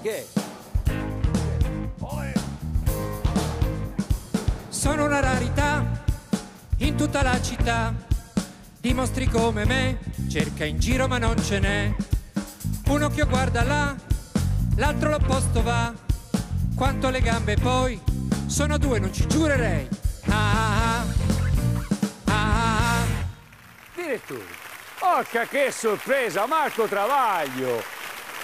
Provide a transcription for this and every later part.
Che? Sono una rarità in tutta la città. Dimostri come me, cerca in giro ma non ce n'è. Un occhio guarda là, l'altro l'opposto va. Quanto alle gambe poi, sono due, non ci giurerei. Ah, ah, ah, ah, ah. Direttore, porca che sorpresa, Marco Travaglio!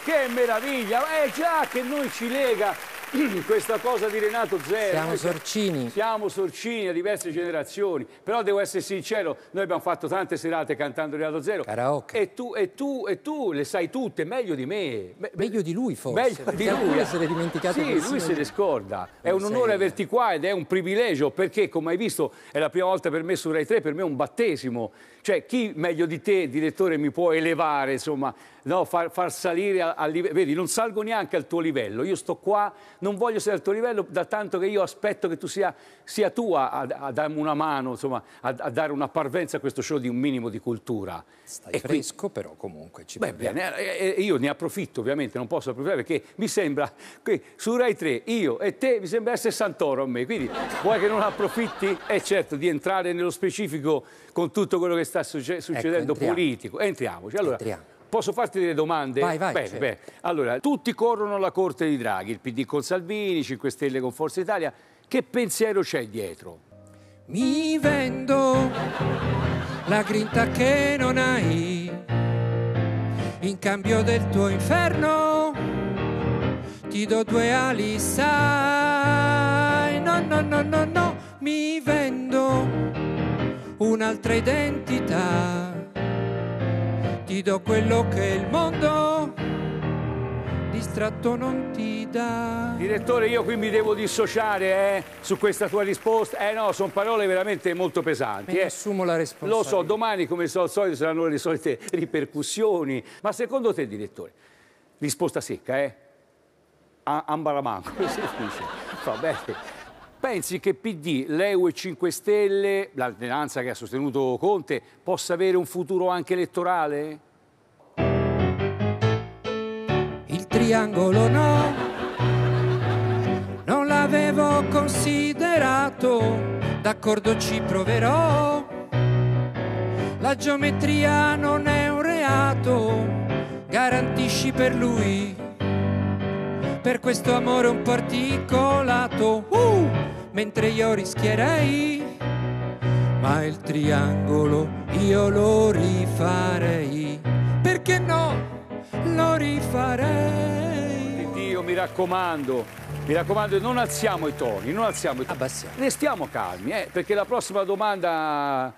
Che meraviglia! Eh già che noi ci lega questa cosa di Renato Zero. Siamo sorcini. Siamo sorcini a diverse generazioni, però devo essere sincero, noi abbiamo fatto tante serate cantando Renato Zero. Karaoke. E tu, e tu, e tu le sai tutte, meglio di me. Me- Meglio di lui forse. Meglio di lui. alcune se le dimenticate Sì, lui se le scorda. È un onore averti qua ed è un privilegio perché, come hai visto, è la prima volta per me su Rai 3, per me è un battesimo. Cioè, chi meglio di te, direttore, mi può elevare, insomma, no, far, far salire a- al livello. Vedi, non salgo neanche al tuo livello. Io sto qua, non voglio essere al tuo livello, da tanto che io aspetto che tu sia, sia tu a, a- darmi una mano, insomma, a, a dare una parvenza a questo show di un minimo di cultura. Stai E qui- fresco, però comunque ci Beh, bene, eh, eh, io ne approfitto ovviamente, non posso approfittare perché mi sembra che su Rai 3 io e te mi sembra essere Santoro a me, quindi vuoi che non approfitti? E certo, di entrare nello specifico con tutto quello che sta succe- succedendo entriamo. politico. Entriamoci. Allora, Entriamo. Posso farti delle domande? Vai, vai, Bene, certo. bene. Allora, tutti corrono alla corte di Draghi, il PD con Salvini, 5 Stelle con Forza Italia. Che pensiero c'è dietro? Mi vendo la grinta che non hai. In cambio del tuo inferno ti do due ali, sai. No, no, no, no, no, mi vendo un'altra identità. Ti do quello che il mondo distratto non ti dà. Direttore, io qui mi devo dissociare eh, su questa tua risposta. Eh no, sono parole veramente molto pesanti. Me eh. assumo la responsabilità. Lo so, domani come so, al solito saranno le solite ripercussioni. Ma secondo te, direttore, risposta secca, eh? Ambaramanco, come si dice? Va bene. Pensi che PD, l'EU e 5 Stelle, l'alternanza che ha sostenuto Conte, possa avere un futuro anche elettorale? Il triangolo no, non l'avevo considerato, d'accordo ci proverò. La geometria non è un reato, garantisci per lui, per questo amore un particolato, uh, mentre io rischierei, ma il triangolo io lo rifarei, perché no? Lo rifarei. Dio, mi raccomando, mi raccomando, non alziamo i toni, non alziamo i toni. Abbassiamo. Restiamo calmi, eh, perché la prossima domanda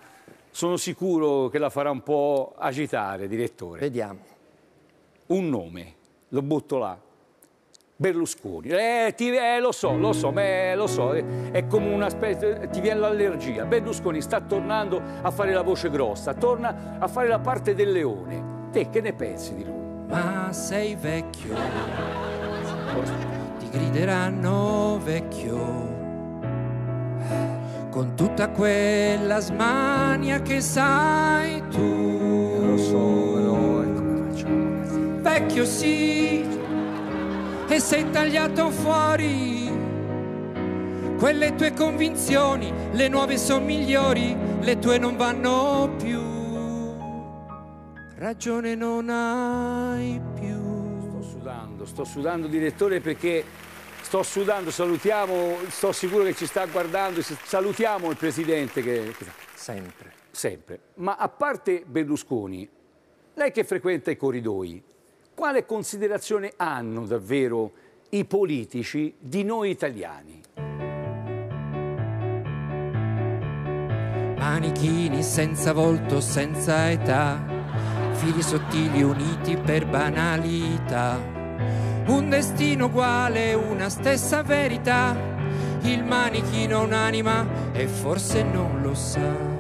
sono sicuro che la farà un po' agitare, direttore. Vediamo. Un nome, lo butto là. Berlusconi. Eh, ti- eh, lo so, lo so, ma lo so, eh, è come una specie, ti viene l'allergia. Berlusconi sta tornando a fare la voce grossa, torna a fare la parte del leone. Te che ne pensi di lui? Ma sei vecchio, ti grideranno vecchio. Con tutta quella smania che sai tu. Lo so, però eh, come facciamo? Vecchio sì, e sei tagliato fuori. Quelle tue convinzioni, le nuove sono migliori, le tue non vanno più. Ragione non hai più. Sto sudando, sto sudando direttore perché sto sudando, salutiamo, sto sicuro che ci sta guardando, salutiamo il presidente che, Sempre. sempre. Ma a parte Berlusconi, lei che frequenta i corridoi, quale considerazione hanno davvero i politici di noi italiani? Manichini senza volto, senza età, fili sottili uniti per banalità. Un destino uguale, una stessa verità. Il manichino un'anima e forse non lo sa.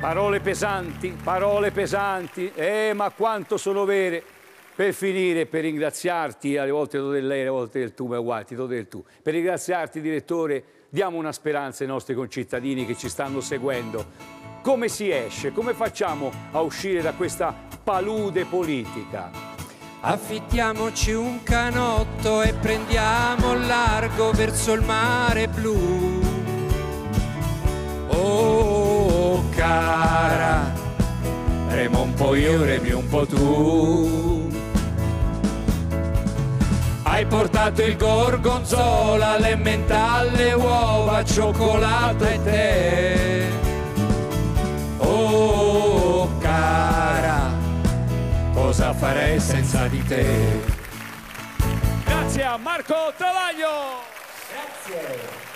Parole pesanti, parole pesanti, eh, ma quanto sono vere. Per finire, per ringraziarti, alle volte do del lei, alle volte del tu, ma uguale, ti do del tu. Per ringraziarti, direttore, diamo una speranza ai nostri concittadini che ci stanno seguendo. Come si esce? Come facciamo a uscire da questa palude politica? Affittiamoci un canotto e prendiamo largo verso il mare blu. Oh cara, remo un po' io, remi un po' tu. Hai portato il gorgonzola, le uova, cioccolato e te. Oh cara, cosa farei senza di te? Grazie a Marco Travaglio. Grazie.